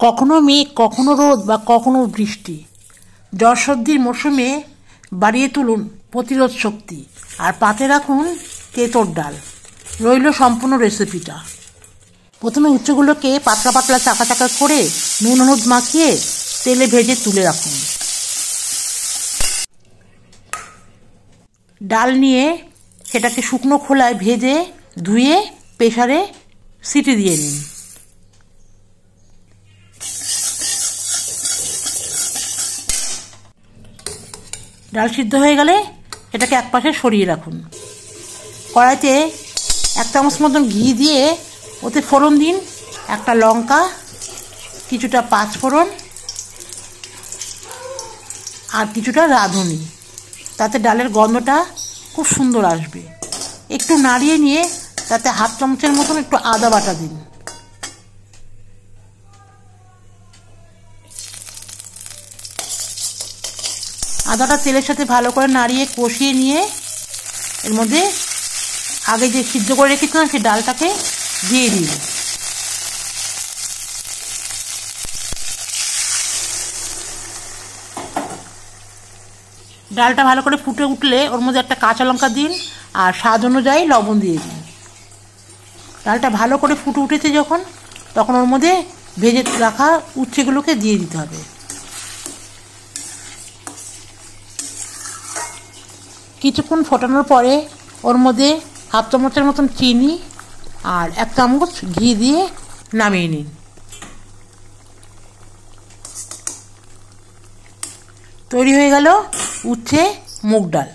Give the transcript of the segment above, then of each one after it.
কখনো মেঘ, কখনো রোদ বা কখনো বৃষ্টি। জ্বর সর্দির মরশুমে বাড়িয়ে তুলুন প্রতিরোধ শক্তি আর পাতে রাখুন তেঁতোর ডাল। রইল সম্পূর্ণ রেসিপিটা। প্রথমে উচ্চগুলোকে পাতলা পাতলা চাকা চাকা করে নুন, হলুদ মাখিয়ে তেলে ভেজে তুলে রাখুন। ডাল নিয়ে সেটাকে শুকনো খোলায় ভেজে ধুয়ে প্রেশারে সিটি দিয়ে নিন। ডাল সিদ্ধ হয়ে গেলে এটাকে এক পাশে সরিয়ে রাখুন। কড়াইতে এক চামচ মতন ঘি দিয়ে ওতে ফোড়ন দিন, একটা লঙ্কা, কিছুটা পাঁচ ফোড়ন আর কিছুটা রাঁধুনি। তাতে ডালের গন্ধটা খুব সুন্দর আসবে। একটু নাড়িয়ে নিয়ে তাতে হাফ চামচের মতন একটু আদা বাটা দিন। আদাটা তেলের সাথে ভালো করে নাড়িয়ে কষিয়ে নিয়ে এর মধ্যে আগে যে সিদ্ধ করে রেখেছিলাম সেই ডালটাকে দিয়ে দিন ডালটা ভালো করে ফুটে উঠলে ওর মধ্যে একটা কাঁচা লঙ্কা দিন আর স্বাদ অনুযায়ী লবণ দিয়ে দিন। ডালটা ভালো করে ফুটে উঠেছে যখন, তখন ওর মধ্যে ভেজে রাখা উচ্ছেগুলোকে দিয়ে দিতে হবে। কিছুক্ষণ ফোটানোর পরে ওর মধ্যে হাফ চামচের মতন চিনি আর এক চামচ ঘি দিয়ে নামিয়ে নিন। তৈরি হয়ে গেল উচ্ছে মুগ ডাল।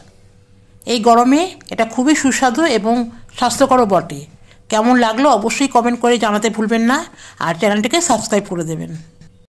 এই গরমে এটা খুবই সুস্বাদু এবং স্বাস্থ্যকরও বটে। কেমন লাগল অবশ্যই কমেন্ট করে জানাতে ভুলবেন না আর চ্যানেলটিকে সাবস্ক্রাইব করে দেবেন।